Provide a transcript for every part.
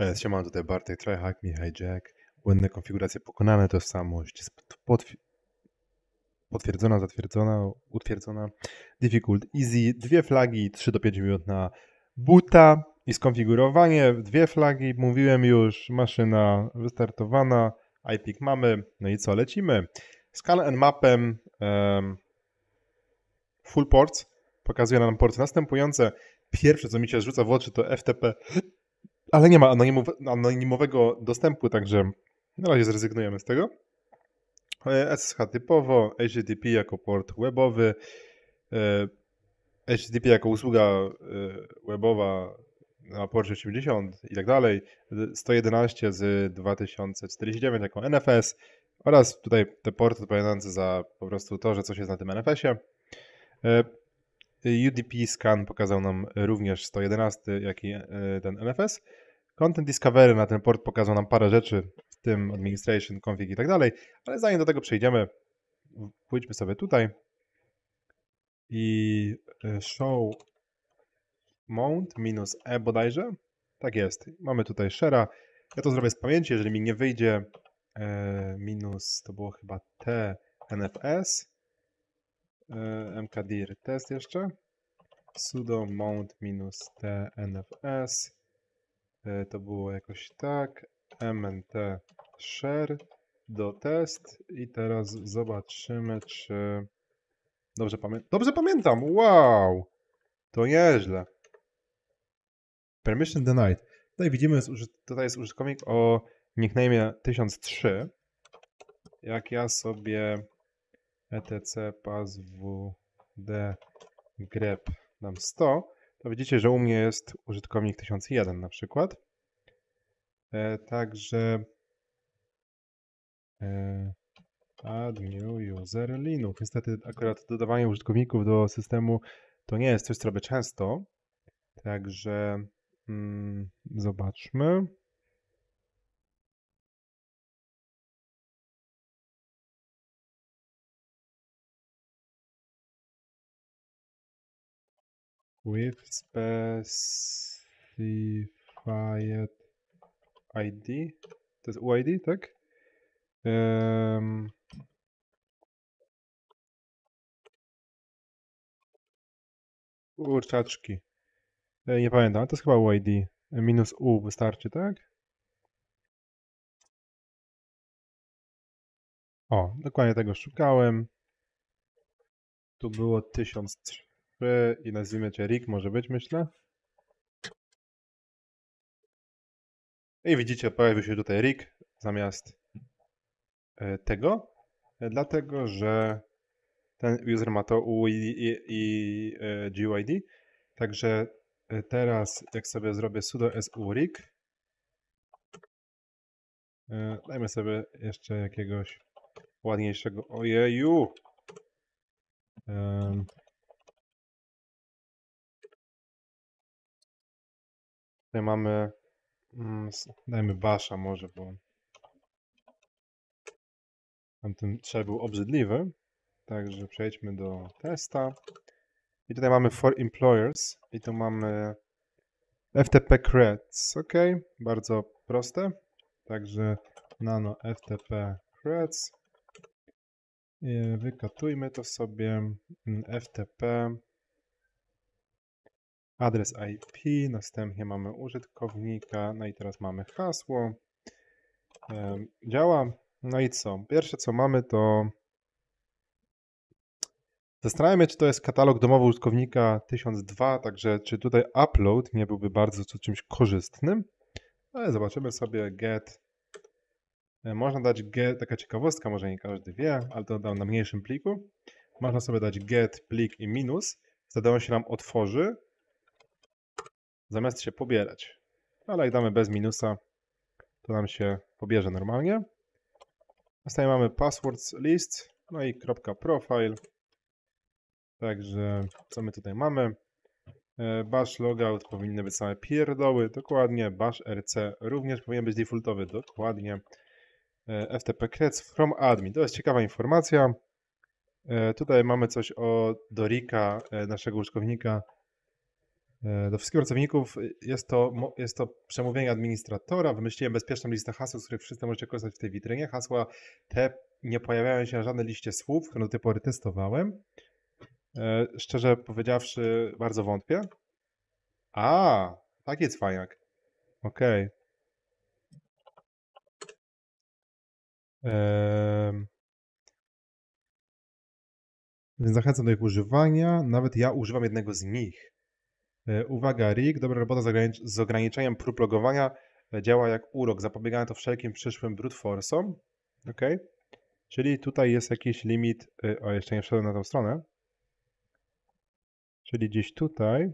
E, Siema, tutaj Bartek, tryhack, Michał Jack. Błędne konfiguracje pokonane, tożsamość potwierdzona, zatwierdzona, utwierdzona. Difficult, easy, dwie flagi, 3 do 5 minut na buta i skonfigurowanie. Dwie flagi, mówiłem już, maszyna wystartowana, iPick mamy, no i co, lecimy. Scan and mapem em, full ports pokazuje nam porty następujące. Pierwsze, co mi się rzuca w oczy, to FTP ale nie ma anonimow- anonimowego dostępu, także na razie zrezygnujemy z tego. E, SSH typowo, HTTP jako port webowy, e, HTTP jako usługa e, webowa na porcie 80 i tak dalej, 111 z 2049 jako NFS oraz tutaj te porty odpowiadające za po prostu to, że coś jest na tym NFS-ie. UDP scan pokazał nam również 111, jak i e, ten NFS. Content Discovery na ten port pokazał nam parę rzeczy, w tym administration, config i tak dalej, ale zanim do tego przejdziemy, pójdźmy sobie tutaj i e, show mount minus e bodajże. Tak jest, mamy tutaj share'a. Ja to zrobię z pamięci, jeżeli mi nie wyjdzie e, minus, to było chyba t nfs, mkdir test jeszcze, sudo mount minus t nfs, E, to było jakoś tak. mnt share do test i teraz zobaczymy, czy dobrze, pamię dobrze pamiętam. Wow! To nieźle. Permission denied. Tutaj widzimy, tutaj jest użytkownik o nickname 1003. Jak ja sobie etc passwd grep dam 100, to widzicie, że u mnie jest użytkownik 1001 na przykład. E, także e, add new user Linux. Niestety akurat dodawanie użytkowników do systemu to nie jest coś, co robię często. Także mm, zobaczmy. With specified ID. To jest UID, tak? Um, nie pamiętam, to jest chyba UID. Minus U wystarczy, tak? O, dokładnie tego szukałem. Tu było 1003 i nazwijmy cię Rick, może być, myślę. I widzicie, pojawił się tutaj Rick zamiast e, tego, e, dlatego że ten user ma to UID i, i e, GUID. Także teraz, jak sobie zrobię sudo su Rick, dajmy sobie jeszcze jakiegoś ładniejszego. Ojeju! Tutaj mamy, mm, dajmy Basza może, bo tamten trzeba był obrzydliwy. Także przejdźmy do testa. I tutaj mamy for employers i tu mamy FTP creds, ok, bardzo proste. Także nano FTP creds. Wykatujmy to sobie. FTP adres IP, następnie mamy użytkownika, no i teraz mamy hasło. Działa. No i co? Pierwsze co mamy to Zastanawiam się, czy to jest katalog domowy użytkownika 1002, także czy tutaj upload nie byłby bardzo czymś korzystnym. Ale zobaczymy sobie get. E, można dać get, taka ciekawostka, może nie każdy wie, ale to dam na mniejszym pliku. Można sobie dać get, plik i minus. Wtedy się nam otworzy zamiast się pobierać. Ale jak damy bez minusa, to nam się pobierze normalnie. Następnie mamy passwords list, no i profile. Także co my tutaj mamy? E, bash logout powinny być same pierdoły, dokładnie. Bash rc również powinien być defaultowy, dokładnie. E, FTP creds from admin. To jest ciekawa informacja. E, tutaj mamy coś o Dorika, naszego użytkownika Do wszystkich pracowników y, jest to, jest to przemówienie administratora. Wymyśliłem bezpieczną listę haseł, z których wszyscy możecie korzystać w tej witrynie. Hasła te nie pojawiają się na żadnej liście słów, które do tej pory testowałem. E, Szczerze powiedziawszy, bardzo wątpię. A, tak jest fajak. Okej. Em, Więc zachęcam do ich używania. Nawet ja używam jednego z nich. E, Uwaga, RIG, dobra robota z, ogranicz- z ograniczeniem prób logowania e, działa jak urok. Zapobiegania to wszelkim przyszłym brute force'om. Ok. Czyli tutaj jest jakiś limit. e, O, jeszcze nie wszedłem na tą stronę. Czyli gdzieś tutaj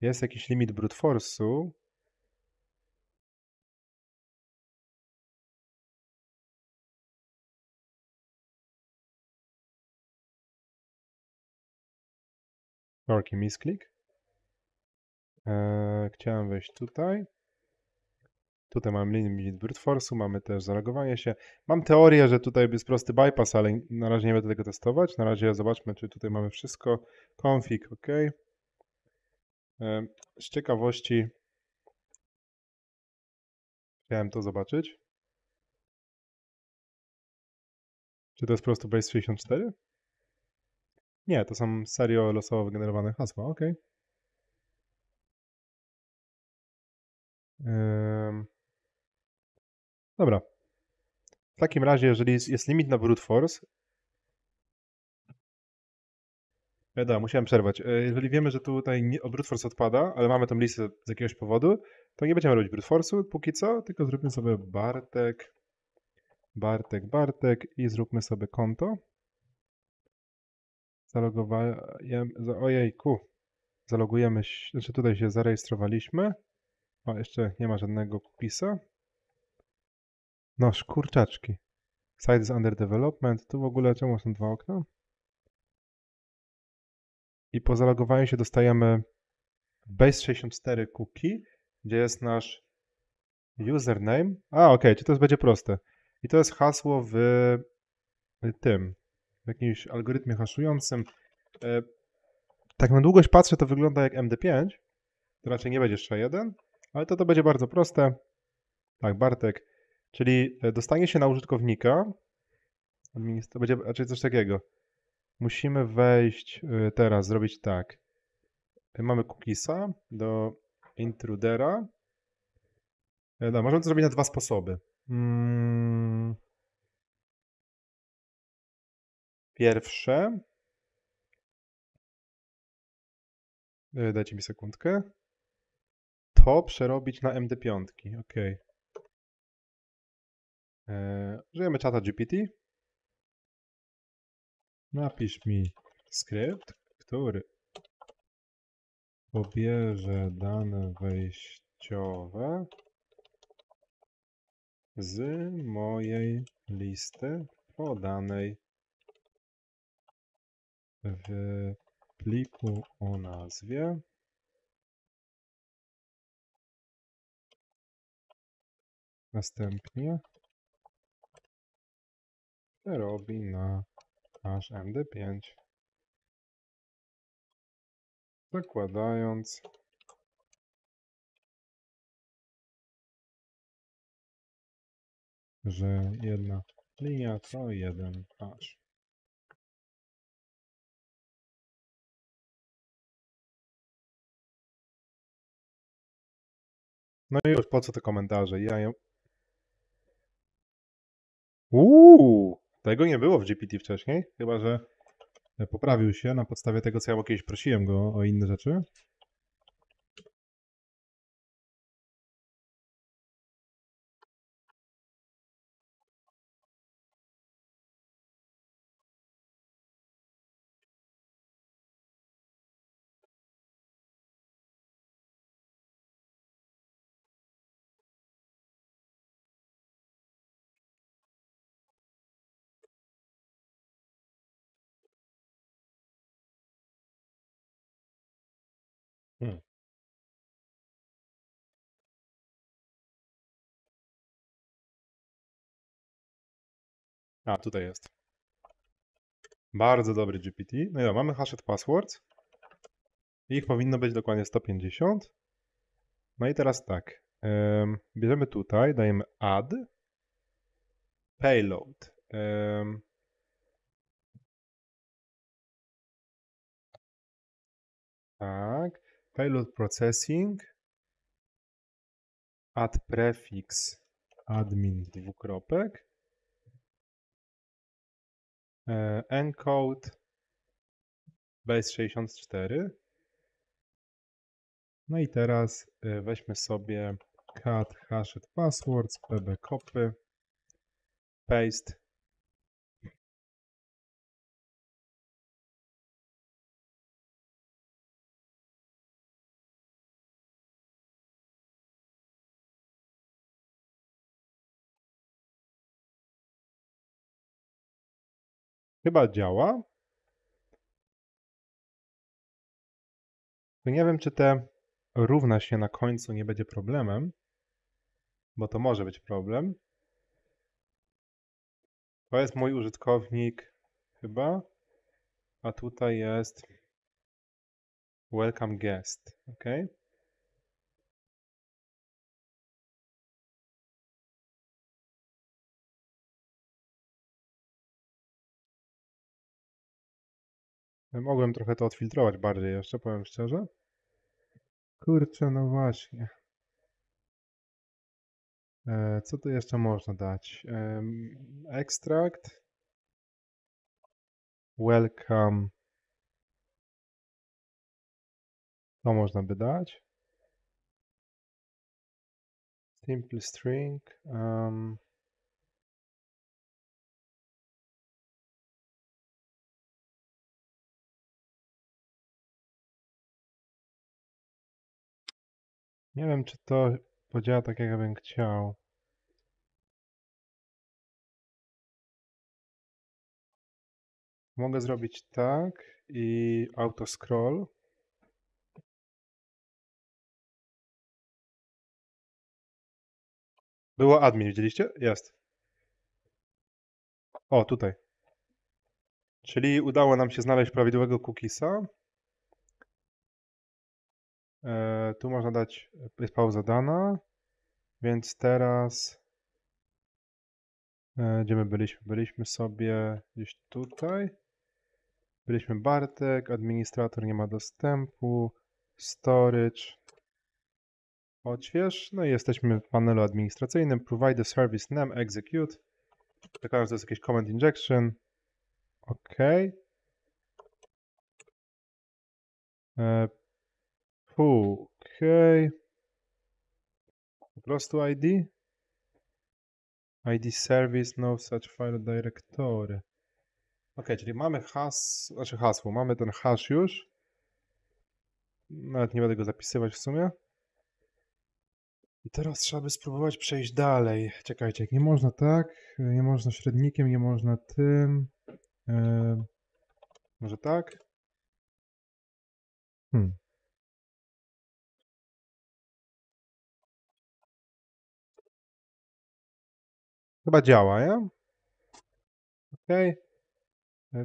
jest jakiś limit brute force'u. Worki misklik. E, chciałem wejść tutaj. Tutaj mamy limit brute mamy też zalogowanie się. Mam teorię, że tutaj jest prosty bypass, ale na razie nie będę tego testować. Na razie zobaczmy, czy tutaj mamy wszystko. Config, OK. E, Z ciekawości chciałem to zobaczyć. Czy to jest po prostu base 64? Nie, to są serio losowo wygenerowane hasła, OK. Dobra. W takim razie, jeżeli jest, limit na brute force, E, da, musiałem przerwać. E, Jeżeli wiemy, że tutaj brute force odpada, ale mamy tą listę z jakiegoś powodu, to nie będziemy robić brute force'u póki co, tylko zróbmy sobie Bartek, Bartek, Bartek i zróbmy sobie konto. Zalogowałem, za- ojejku, zalogujemy znaczy tutaj się zarejestrowaliśmy. O, jeszcze nie ma żadnego kupisa. No, kurczaczki. Site is under development. Tu w ogóle czemu są dwa okna? I po zalogowaniu się dostajemy base64 cookie, gdzie jest nasz username. A, ok, czy to będzie proste. I to jest hasło w tym, w jakimś algorytmie haszującym. E, Tak na długość patrzę, to wygląda jak MD5. To raczej nie będzie jeszcze jeden, ale to to będzie bardzo proste. Tak, Bartek. Czyli e, dostanie się na użytkownika. To będzie raczej coś takiego. Musimy wejść y, teraz, zrobić tak. Mamy cookiesa do intrudera. No, możemy to zrobić na dwa sposoby. Mm. Pierwsze. Y, Dajcie mi sekundkę. To przerobić na MD5. Ok. E, Użyjemy czata GPT. Napisz mi skrypt, który pobierze dane wejściowe z mojej listy podanej w pliku o nazwie następnie robi na aż MD5 zakładając że jedna linia to jeden hash. No i już po co te komentarze? Ja ją... Uuu, tego nie było w GPT wcześniej, chyba że poprawił się na podstawie tego, co ja kiedyś prosiłem go o inne rzeczy. A, tutaj jest. Bardzo dobry GPT. No i dobra, mamy hashed passwords. Ich powinno być dokładnie 150. No i teraz tak. em, bierzemy tutaj, dajemy add payload. em, tak. Payload processing. Add prefix admin dwukropek. E, encode base 64. No i teraz y, weźmy sobie cat hashed passwords pb copy paste Chyba działa. Tylko nie wiem, czy te równa się na końcu nie będzie problemem, bo to może być problem. To jest mój użytkownik chyba, a tutaj jest welcome guest, ok? Mogłem trochę to odfiltrować bardziej jeszcze, powiem szczerze. Kurczę, no właśnie. E, co tu jeszcze można dać? Em, Extract. Welcome. To można by dać. Simple string. Um, nie wiem, czy to podziała tak, jak ja bym chciał. Mogę zrobić tak i auto scroll. Było admin, widzieliście? Jest. O, tutaj. Czyli udało nam się znaleźć prawidłowego cookiesa. E, tu można dać, jest pauza dana, więc teraz e, gdzie my byliśmy? Byliśmy sobie gdzieś tutaj. Byliśmy Bartek, administrator nie ma dostępu, storage, odśwież, no i jesteśmy w panelu administracyjnym, provide service name, execute. Zakładam, że to jest jakiś command injection. OK. E, pu, OK. Po prostu ID. ID service, no such file directory. Ok, czyli mamy has, znaczy hasło, mamy ten hash już. Nawet nie będę go zapisywać w sumie. I teraz trzeba by spróbować przejść dalej. Czekajcie, nie można tak, nie można średnikiem, nie można tym. E, może tak? Hmm. Chyba działa, ja? Ok.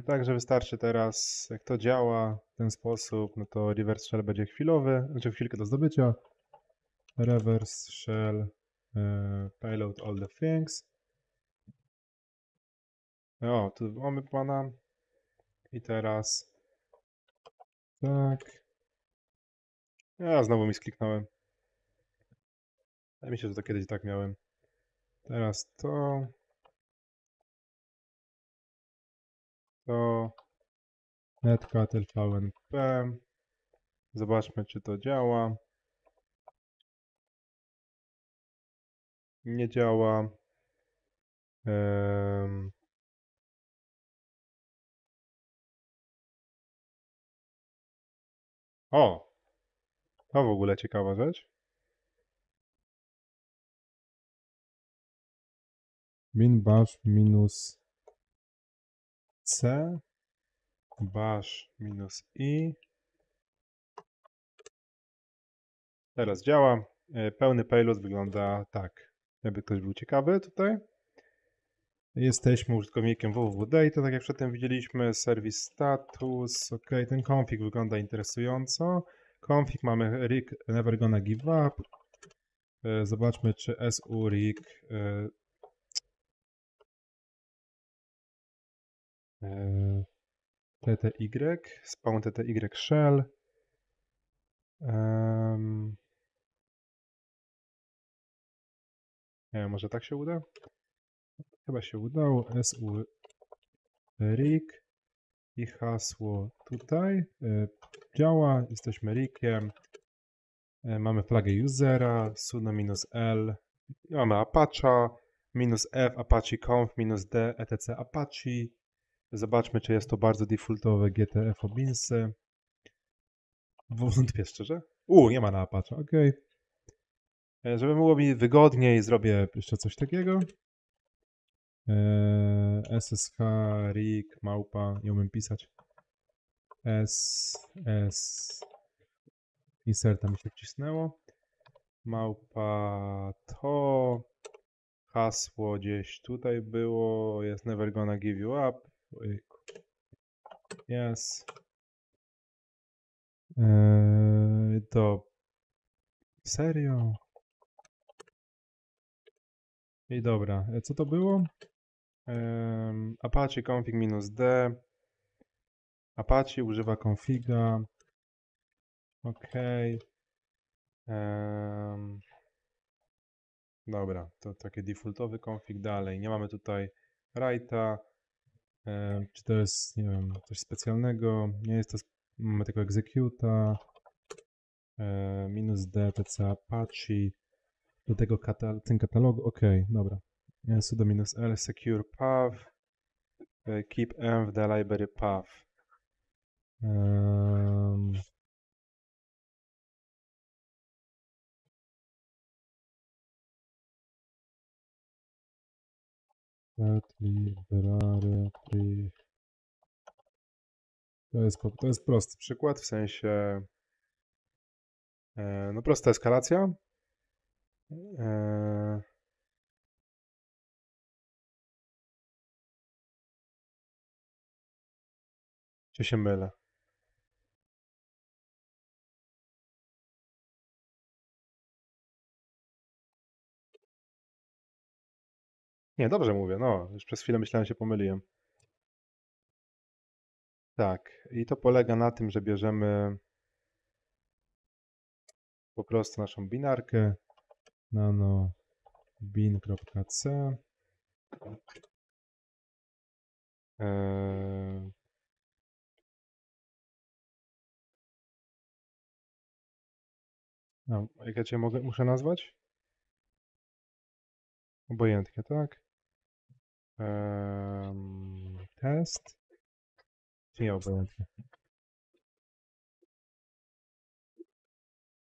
Także wystarczy teraz, jak to działa w ten sposób, no to reverse shell będzie chwilowy, znaczy chwilkę do zdobycia. Reverse shell e, payload all the things. O, tu mamy pana. I teraz tak. Ja znowu mi skliknąłem. Mi się, że to kiedyś tak miałem. Teraz to. To. Netcat LVNP. Zobaczmy, czy to działa. Nie działa. Em, O! To w ogóle ciekawa rzecz. Min bash minus C bash minus i teraz działa. E, Pełny payload wygląda tak. Jakby ktoś był ciekawy tutaj. Jesteśmy użytkownikiem www.data, tak jak przedtem widzieliśmy, serwis status, ok, ten config wygląda interesująco. Config mamy rig never gonna give up. E, Zobaczmy, czy su rig TTY, spawn TTY shell. Em, nie może tak się uda? Chyba się udało. SU rig i hasło tutaj. E, Działa, jesteśmy rikiem. E, Mamy flagę usera, sudo minus L. Mamy Apache, minus F, Apache conf, minus D, etc. Apache. Zobaczmy, czy jest to bardzo defaultowe GTF obinsy. Wątpię szczerze. U, nie ma na Apache, ok. Żeby było mi wygodniej, zrobię jeszcze coś takiego. Eee, SSH, RIG, małpa, nie umiem pisać. S, S, inserta mi się wcisnęło. Małpa to, hasło gdzieś tutaj było, jest never gonna give you up. Ojejku. Yes. Eee, to serio? I dobra, e, co to było? Em, Apache config minus D. Apache używa configa. OK. Em, dobra, to taki defaultowy config dalej. Nie mamy tutaj write'a. Em, czy to jest, nie wiem, coś specjalnego? Nie jest to, mamy tylko executa. E, minus D, pc Apache. Do tego katal ten katalogu, OK, dobra. E, sudo minus L secure path. e, Keep env the library path. Let library free. To jest, to jest prosty przykład, w sensie e, no prosta eskalacja. E, czy się mylę? Nie, dobrze mówię, no, już przez chwilę myślałem, się pomyliłem. Tak, i to polega na tym, że bierzemy po prostu naszą binarkę nano bin.c Eee, no, jak ja cię mogę, muszę nazwać? Obojętnie, tak? Em, test. Czy nie obojętnie?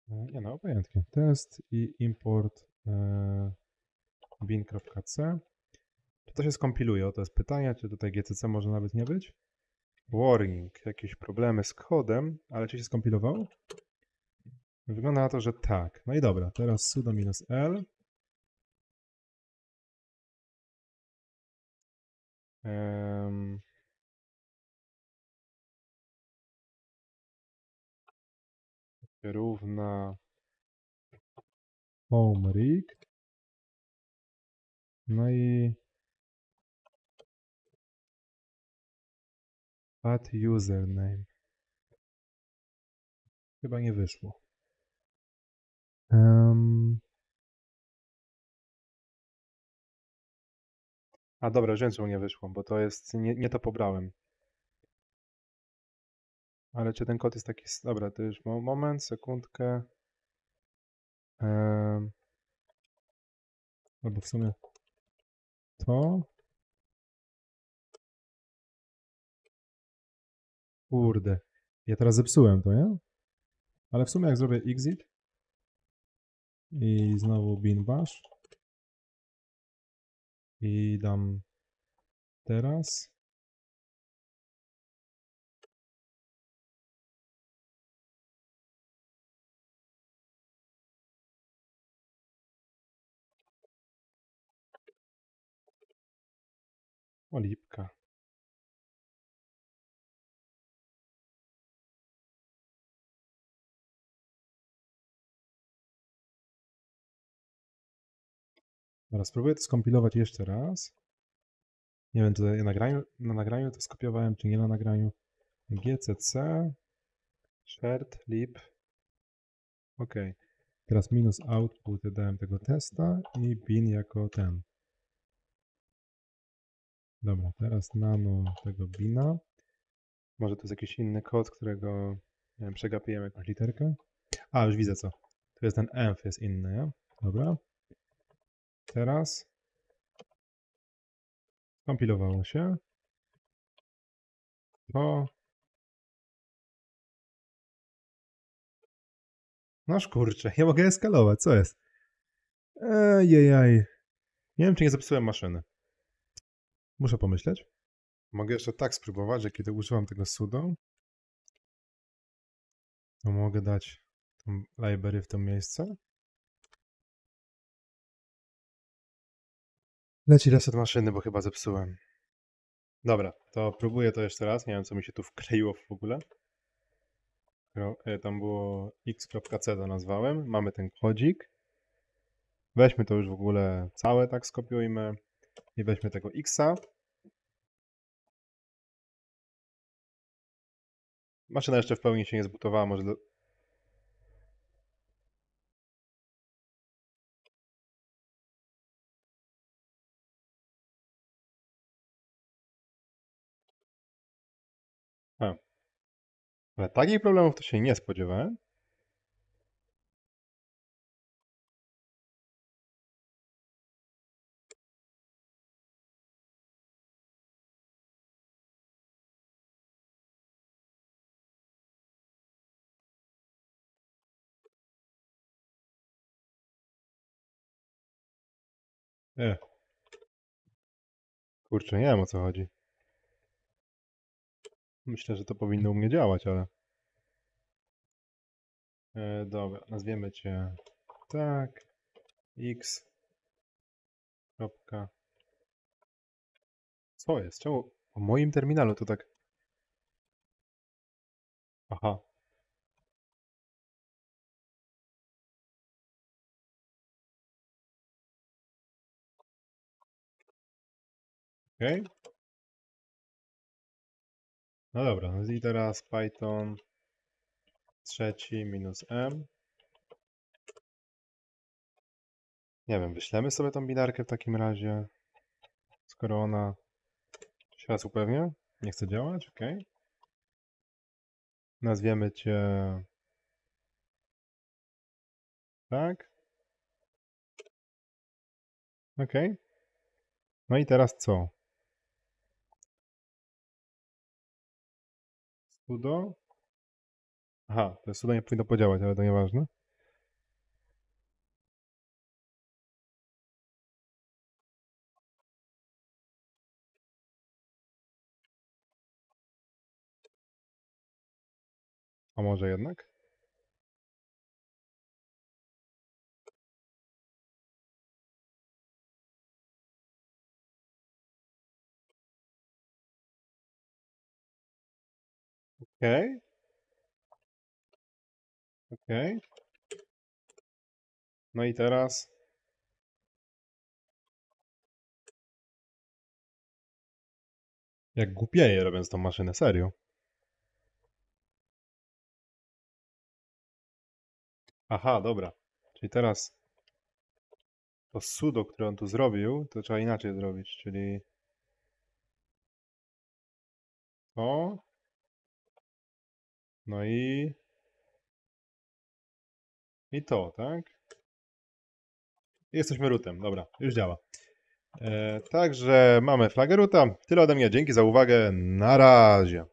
Nie no, obojętnie. Test i import e, bin.c. Czy to się skompiluje? O, to jest pytanie. Czy tutaj GCC może nawet nie być? Warning. Jakieś problemy z kodem, ale czy się skompilowało? Wygląda na to, że tak. No i dobra, teraz sudo Równa home rig. No i add username. Chyba nie wyszło. Em, A dobra, rzęsło nie wyszło, bo to jest, nie, nie to pobrałem. Ale czy ten kod jest taki, dobra, to już mo- moment, sekundkę. Albo w sumie to. Kurde, ja teraz zepsułem to, nie? Ale w sumie jak zrobię exit i znowu bin bash i dam teraz. O, Dobra, spróbuję to skompilować jeszcze raz. Nie wiem, czy na nagraniu, na nagraniu to skopiowałem, czy nie na nagraniu. GCC, shared, lib. Ok. Teraz minus output dałem tego testa i bin jako ten. Dobra, teraz nano tego bina. Może to jest jakiś inny kod, którego nie wiem, przegapiłem jakąś literkę. A, już widzę co. Tu jest ten env, jest inny, nie? Dobra. Teraz kompilowało się. To Noż kurczę, ja mogę eskalować, co jest? Ejejej. Nie wiem, czy nie zepsułem maszyny. Muszę pomyśleć. Mogę jeszcze tak spróbować, że kiedy używam tego sudo, to mogę dać tą library w to miejsce. Leci reset maszyny, bo chyba zepsułem. Dobra, to próbuję to jeszcze raz. Nie wiem, co mi się tu wkleiło w ogóle. E, Tam było x.c to nazwałem. Mamy ten kodzik. Weźmy to już w ogóle całe, tak skopiujmy. I weźmy tego xa. Maszyna jeszcze w pełni się nie zbutowała, może A. Ale takich problemów to się nie spodziewałem. E. Kurczę, nie wiem o co chodzi. Myślę, że to powinno u mnie działać, ale... E, dobra, nazwiemy cię tak. X. Kropka. Co jest? Czemu? W moim terminalu to tak... Aha. Okej. No dobra, no i teraz Python trzeci minus m. Nie wiem, wyślemy sobie tą binarkę w takim razie, skoro ona się raz upewnia, nie chce działać, ok. Nazwiemy cię tak. Ok. No i teraz co? Sudo. Aha, to sudo nie powinno podziałać, ale to nieważne. A może jednak? Okej. Okej. No i teraz jak głupieję robiąc tą maszynę, serio. Aha, dobra. Czyli teraz to sudo, które on tu zrobił, to trzeba inaczej zrobić, czyli to. No i i to, tak? Jesteśmy rootem, dobra, już działa. E, także mamy flagę roota. Tyle ode mnie, dzięki za uwagę, na razie.